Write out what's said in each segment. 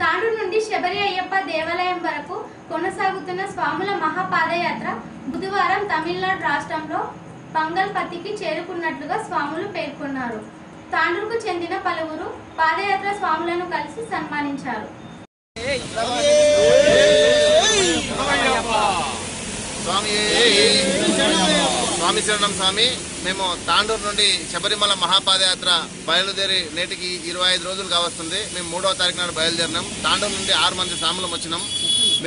తాండ్రు నుండి శబరి అయ్యప్ప దేవాలయం వరకు కొనసాగుతున్న స్వాముల మహాపాదయాత్ర బుధవారం తమిళనాడు రాష్ట్రంలో పంగల్పతికి చేరుకున్నట్లుగా స్వాములు పేర్కొన్నారు తాండ్రుకు చెందిన పలువురు పాదయాత్ర స్వాములను కలిసి సన్మానించారు స్వామి స్వామి శరణం స్వామి మేము తాండూరు నుండి శబరిమల మహాపాదయాత్ర బయలుదేరి నేటికి ఇరవై ఐదు రోజులు కావస్తుంది. మేము మూడవ తారీఖు నాడు బయలుదేరినాం. తాండూరు నుండి ఆరు మంది స్వాములం వచ్చినాం.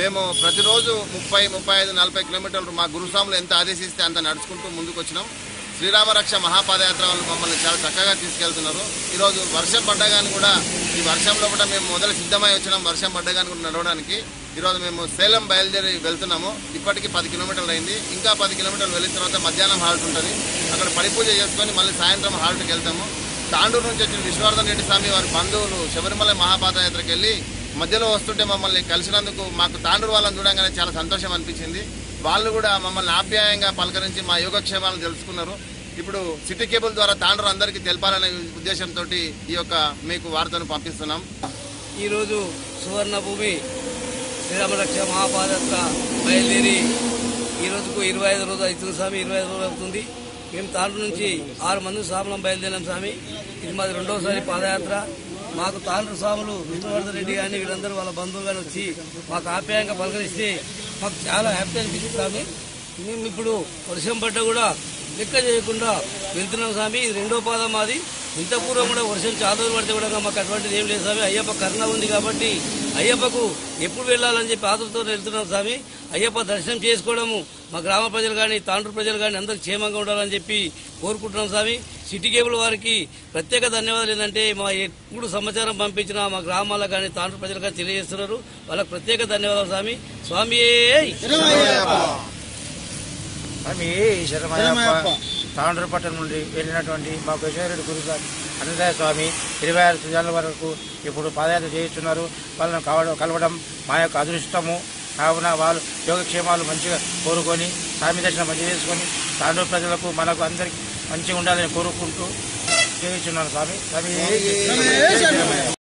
మేము ప్రతిరోజు ముప్పై ముప్పై ఐదు నలభై కిలోమీటర్లు మా గురుస్వాములు ఎంత ఆదేశిస్తే అంత నడుచుకుంటూ ముందుకు వచ్చినాం శ్రీరామరక్ష మహాపాదయాత్ర వాళ్ళు మమ్మల్ని చాలా చక్కగా తీసుకెళ్తున్నారు. ఈరోజు వర్షం పడ్డగాని కూడా ఈ వర్షంలో కూడా మేము మొదలు సిద్ధమై వచ్చినాం వర్షం పడ్డగాని కూడా నడవడానికి. ఈరోజు మేము సేలం బయలుదేరి వెళ్తున్నాము. ఇప్పటికి పది కిలోమీటర్లు అయింది. ఇంకా పది కిలోమీటర్లు వెళ్ళిన తర్వాత మధ్యాహ్నం హాల్ట్ ఉంటుంది. అక్కడ పడిపూజ చేసుకొని మళ్ళీ సాయంత్రం హాల్ట్కి వెళ్తాము. తాండూరు నుంచి వచ్చిన విశ్వవర్ధన్ రెడ్డి స్వామి వారి బంధువులు శబరిమల మహాపాదయాత్రకి వెళ్ళి మధ్యలో వస్తుంటే మమ్మల్ని కలిసినందుకు మాకు తాండూరు వాళ్ళని చూడంగానే చాలా సంతోషం అనిపించింది. వాళ్ళు కూడా మమ్మల్ని ఆప్యాయంగా పలకరించి మా యోగక్షేమాలను తెలుసుకున్నారు. ఇప్పుడు సిటీ కేబుల్ ద్వారా తాండ్రు అందరికీ తెలపాలనే ఉద్దేశంతో ఈ యొక్క మీకు వార్తను పంపిస్తున్నాం. ఈరోజు సువర్ణభూమి భూమి శ్రీరామరక్ష బయలుదేరి ఈ రోజుకు ఇరవై ఐదు రోజు అవుతుంది స్వామి ఇరవై ఐదు రోజులు అవుతుంది. మేము తాండ్రు నుంచి ఆరు మంది స్వాములం బయలుదేరాం స్వామి. ఇది మాది రెండోసారి పాదయాత్ర. మాకు తాండ్రు స్వాములు విష్ణువర్ధన్ రెడ్డి కానీ వీళ్ళందరూ వాళ్ళ బంధువులు కానీ వచ్చి మాకు ఆప్యాయంగా పలకరిస్తే మాకు చాలా హ్యాపీ అనిపించింది స్వామి. మేము ఇప్పుడు వర్షం పడ్డ కూడా లెక్క చేయకుండా వెళ్తున్నాం స్వామి. ఇది రెండో పాదం మాది. ఇంత పూర్వం కూడా వర్షం చాలా రోజులు పడితే కూడా మాకు అటువంటిది ఏం లేదు స్వామి. అయ్యప్ప కరుణ ఉంది కాబట్టి అయ్యప్పకు ఎప్పుడు వెళ్ళాలని చెప్పి ఆతృతో వెళ్తున్నాం స్వామి. అయ్యప్ప దర్శనం చేసుకోవడము మా గ్రామ ప్రజలు కానీ తాండ్రు ప్రజలు కానీ అందరూ క్షేమంగా ఉండాలని చెప్పి కోరుకుంటున్నాం స్వామి. సిటీ కేబుల్ వారికి ప్రత్యేక ధన్యవాదాలు ఏంటంటే మా ఎప్పుడు సమాచారం పంపించిన మా గ్రామాలకు కానీ తాండ్రు ప్రజలు కానీ తెలియజేస్తున్నారు. వాళ్ళకి ప్రత్యేక ధన్యవాదాలు స్వామి. స్వామి తాండ్రు పట్టణం నుండి వెళ్ళినటువంటి మా విజయరెడ్డి గురుగారు అన్నదాయ స్వామి ఇరవై ఆరు సుజాల వరకు ఇప్పుడు పాదయాత్ర చేయిస్తున్నారు. వాళ్ళని కలవడం కలవడం మా యొక్క అదృష్టము. కావున వాళ్ళు యోగక్షేమాలు మంచిగా కోరుకొని స్వామి దర్శనం మంచిగా చేసుకొని తాండూరు ప్రజలకు మనకు అందరికీ మంచిగా ఉండాలని కోరుకుంటూ చేయించున్నాను స్వామి. స్వామి